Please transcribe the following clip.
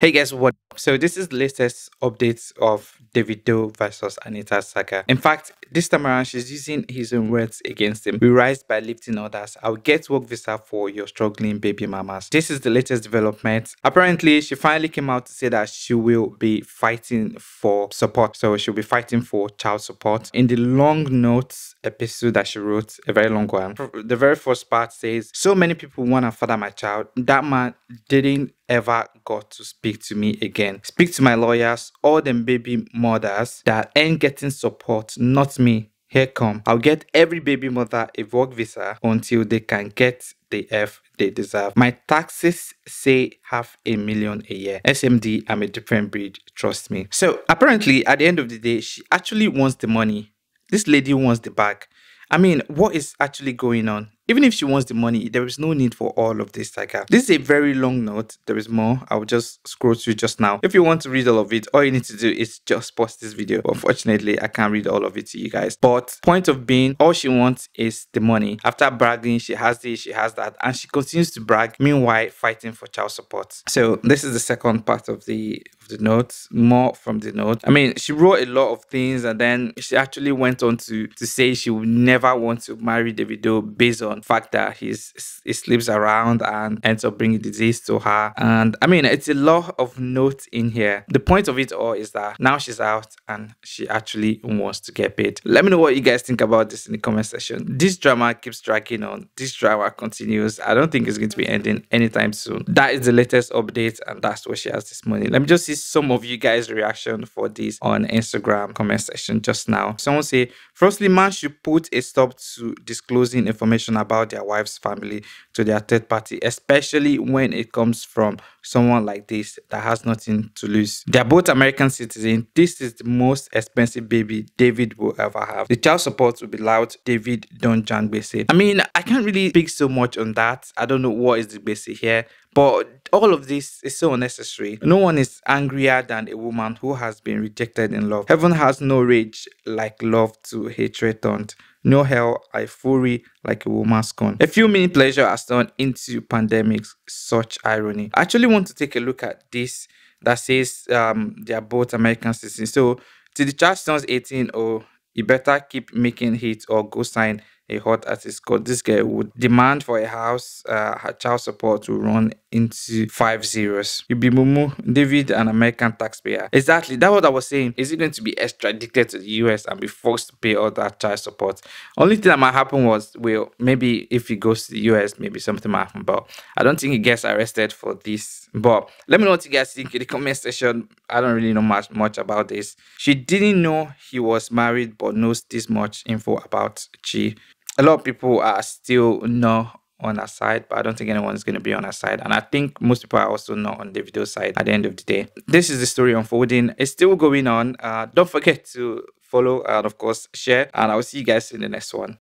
Hey guys, what? Up? So this is the latest updates of Davido versus Anita Saka. In fact, this time around, she's using his own words against him. We rise by lifting others. I'll get work visa for your struggling baby mamas. This is the latest development. Apparently, she finally came out to say that she will be fighting for support. So she'll be fighting for child support. In the long notes episode that she wrote, a very long one, the very first part says, so many people want to father my child. That man didn't ever got to speak to me again. Speak to my lawyers, all them baby mothers that ain't getting support, not me. Here come. I'll get every baby mother a work visa until they can get the F they deserve. My taxes say half a million a year. SMD, I'm a different breed, trust me. So apparently, at the end of the day, she actually wants the money. This lady wants the bag. I mean, what is actually going on? Even if she wants the money, there is no need for all of this saga. This is a very long note. There is more. I will just scroll through just now. If you want to read all of it, all you need to do is just pause this video. Unfortunately, I can't read all of it to you guys. But point of being, all she wants is the money. After bragging, she has this, she has that, and she continues to brag, meanwhile fighting for child support. So this is the second part of the of the notes, more from the note. I mean, she wrote a lot of things and then she actually went on to, to say she would never want to marry Davido based on fact that he's he sleeps around and ends up bringing disease to her. And I mean, it's a lot of notes in here. The point of it all is that now she's out and she actually wants to get paid. Let me know what you guys think about this in the comment section. This drama keeps dragging on. This drama continues. I don't think it's going to be ending anytime soon. That is the latest update, and that's where she has this money. Let me just see some of you guys' reaction for this on Instagram comment section just now. Someone say, firstly, man should put a stop to disclosing information about their wife's family to their third party, especially when it comes from someone like this that has nothing to lose. They're both American citizens. This is the most expensive baby David will ever have. The child support will be loud. David don't Jan Bese. I mean, I can't really speak so much on that. I don't know what is the basic here, but all of this is so unnecessary. No one is angrier than a woman who has been rejected in love. Heaven has no rage like love to hatred turned. No hell, I fury like a woman's scorn. A few minute pleasure has turned into pandemics. Such irony. I actually want to take a look at this that says um, they are both American citizens. So, to the child turns 18 or you better keep making hits or go sign a hot artist called this girl would demand for a house uh, her child support to run into five zeros. You'll be mumu david an american taxpayer. Exactly. That's what i was saying. Is he going to be extradited to the us and be forced to pay all that child support? Only thing that might happen was well maybe if he goes to the us maybe something might happen but i don't think he gets arrested for this. But let me know what you guys think in the comment section. I don't really know much much about this. She didn't know he was married but knows this much info about chi. A lot of people are still not on her side, but I don't think anyone's going to be on her side. And I think most people are also not on Davido's side at the end of the day. This is the story unfolding. It's still going on. Uh, don't forget to follow and, of course, share. And I'll see you guys in the next one.